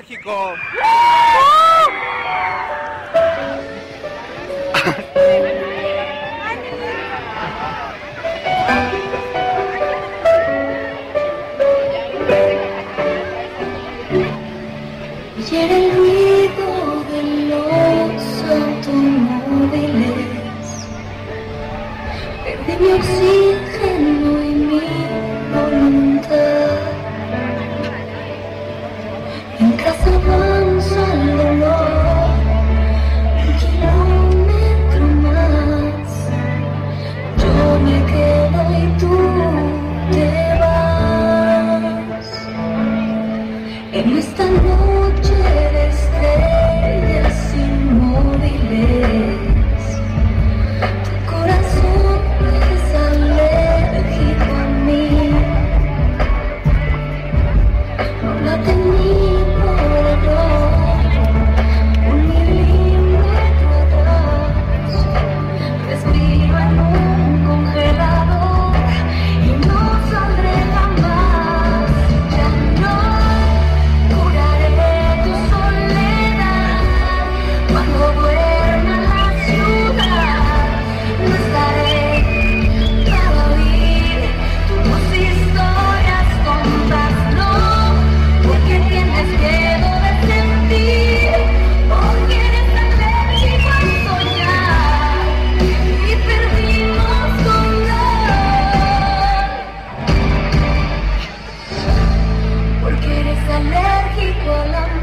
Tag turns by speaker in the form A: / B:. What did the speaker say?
A: enérgico.
B: Y el ruido de los automóviles. Perdí mi oxígeno alergico a la